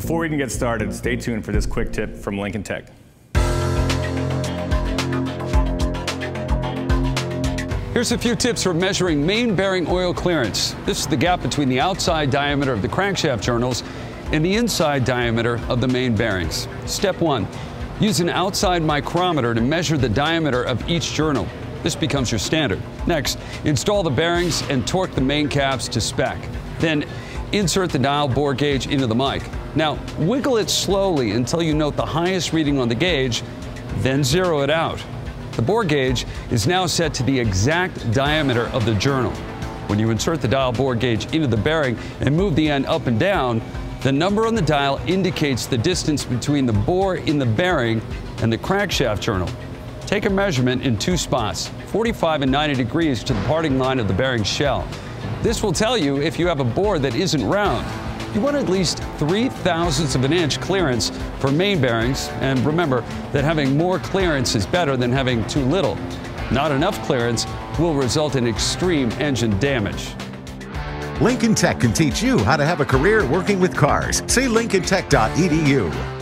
before we can get started, stay tuned for this quick tip from Lincoln Tech. Here's a few tips for measuring main bearing oil clearance. This is the gap between the outside diameter of the crankshaft journals and the inside diameter of the main bearings. Step one, use an outside micrometer to measure the diameter of each journal. This becomes your standard. Next, install the bearings and torque the main caps to spec. Then insert the dial bore gauge into the mic. Now, wiggle it slowly until you note the highest reading on the gauge, then zero it out. The bore gauge is now set to the exact diameter of the journal. When you insert the dial bore gauge into the bearing and move the end up and down, the number on the dial indicates the distance between the bore in the bearing and the crankshaft journal. Take a measurement in two spots, 45 and 90 degrees to the parting line of the bearing shell. This will tell you if you have a bore that isn't round. You want at least 3 thousandths of an inch clearance for main bearings, and remember that having more clearance is better than having too little. Not enough clearance will result in extreme engine damage. Lincoln Tech can teach you how to have a career working with cars. See lincolntech.edu.